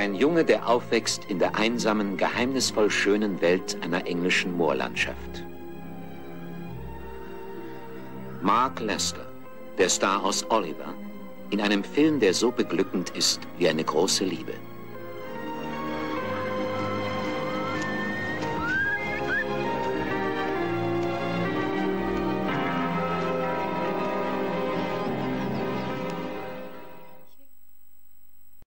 Ein Junge, der aufwächst in der einsamen, geheimnisvoll schönen Welt einer englischen Moorlandschaft. Mark Lester, der Star aus Oliver, in einem Film, der so beglückend ist wie eine große Liebe.